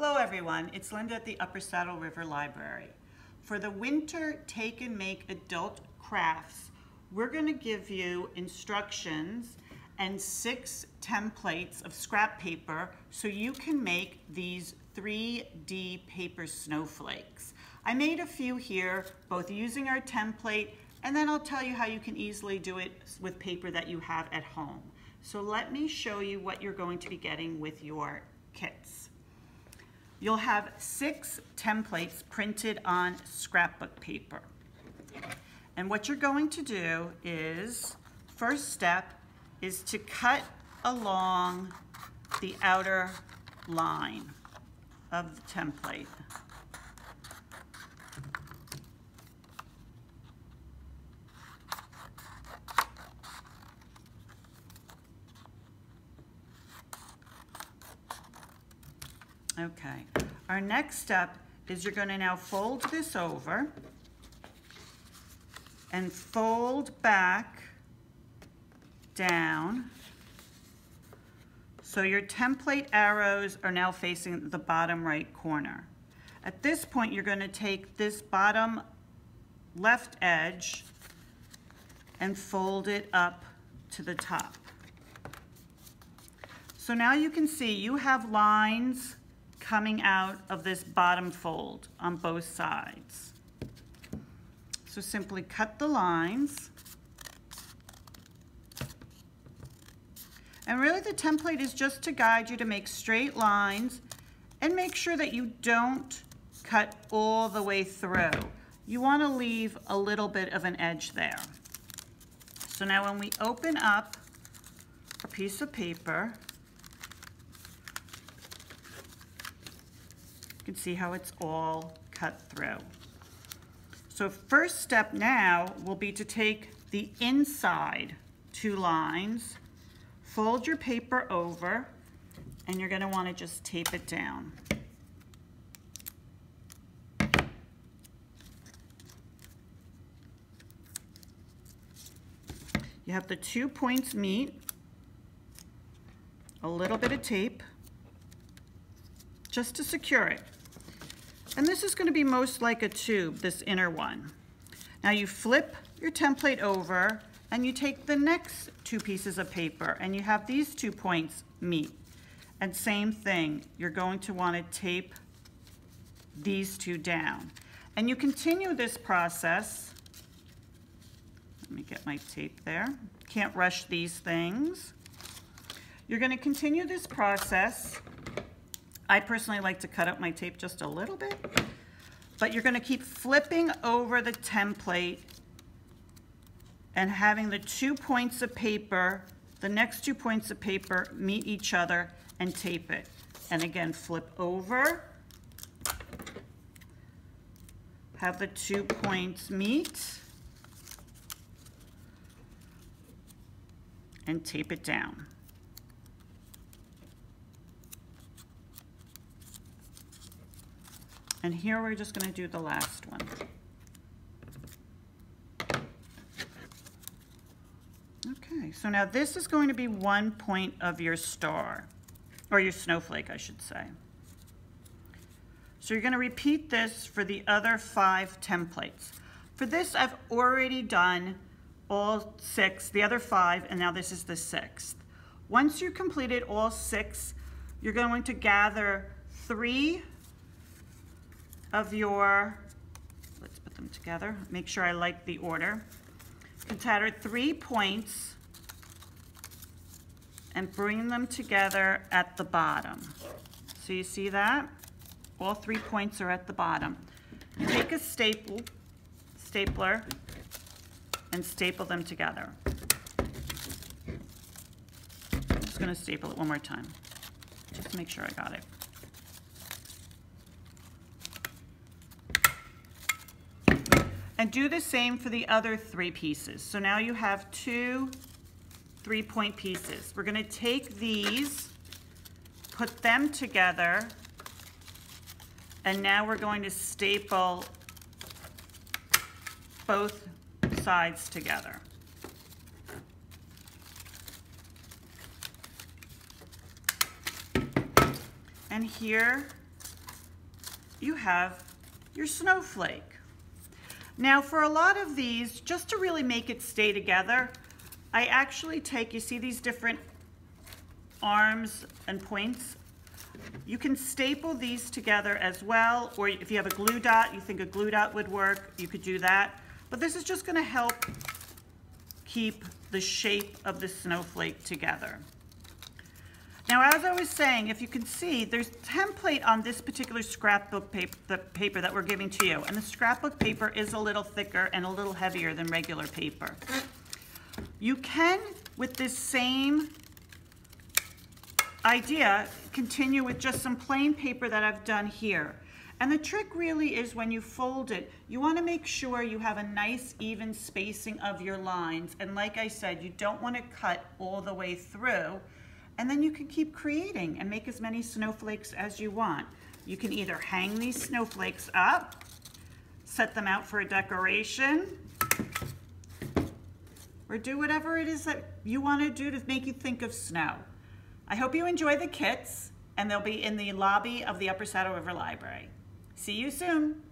Hello everyone, it's Linda at the Upper Saddle River Library. For the winter take and make adult crafts, we're going to give you instructions and six templates of scrap paper so you can make these 3D paper snowflakes. I made a few here, both using our template, and then I'll tell you how you can easily do it with paper that you have at home. So let me show you what you're going to be getting with your kits. You'll have six templates printed on scrapbook paper. And what you're going to do is, first step is to cut along the outer line of the template. Okay, our next step is you're gonna now fold this over and fold back down. So your template arrows are now facing the bottom right corner. At this point, you're gonna take this bottom left edge and fold it up to the top. So now you can see you have lines coming out of this bottom fold on both sides. So simply cut the lines. And really the template is just to guide you to make straight lines and make sure that you don't cut all the way through. You want to leave a little bit of an edge there. So now when we open up a piece of paper, can see how it's all cut through. So first step now will be to take the inside two lines, fold your paper over, and you're gonna wanna just tape it down. You have the two points meet, a little bit of tape, just to secure it. And this is gonna be most like a tube, this inner one. Now you flip your template over and you take the next two pieces of paper and you have these two points meet. And same thing, you're going to wanna tape these two down. And you continue this process. Let me get my tape there. Can't rush these things. You're gonna continue this process I personally like to cut up my tape just a little bit, but you're gonna keep flipping over the template and having the two points of paper, the next two points of paper meet each other and tape it. And again, flip over, have the two points meet, and tape it down. And here we're just gonna do the last one. Okay, so now this is going to be one point of your star, or your snowflake, I should say. So you're gonna repeat this for the other five templates. For this, I've already done all six, the other five, and now this is the sixth. Once you've completed all six, you're going to gather three of your, let's put them together, make sure I like the order. Consider three points and bring them together at the bottom. So you see that? All three points are at the bottom. Take a staple, stapler and staple them together. I'm just gonna staple it one more time, just to make sure I got it. And do the same for the other three pieces. So now you have two three-point pieces. We're gonna take these, put them together, and now we're going to staple both sides together. And here you have your snowflake. Now for a lot of these, just to really make it stay together, I actually take, you see these different arms and points? You can staple these together as well, or if you have a glue dot, you think a glue dot would work, you could do that. But this is just gonna help keep the shape of the snowflake together. Now, as I was saying, if you can see, there's template on this particular scrapbook paper, the paper that we're giving to you. And the scrapbook paper is a little thicker and a little heavier than regular paper. You can, with this same idea, continue with just some plain paper that I've done here. And the trick really is when you fold it, you wanna make sure you have a nice even spacing of your lines. And like I said, you don't wanna cut all the way through. And then you can keep creating and make as many snowflakes as you want. You can either hang these snowflakes up, set them out for a decoration, or do whatever it is that you want to do to make you think of snow. I hope you enjoy the kits, and they'll be in the lobby of the Upper Saddle River Library. See you soon.